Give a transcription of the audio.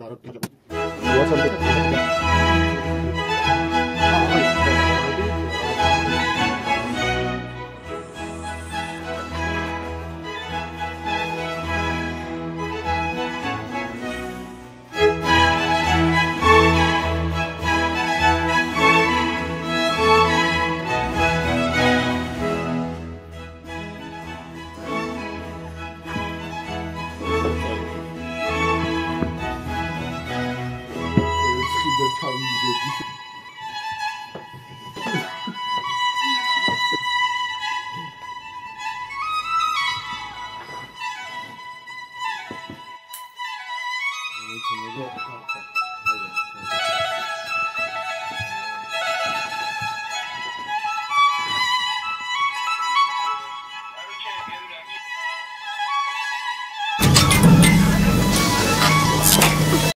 दारू P low Okay. obrigado.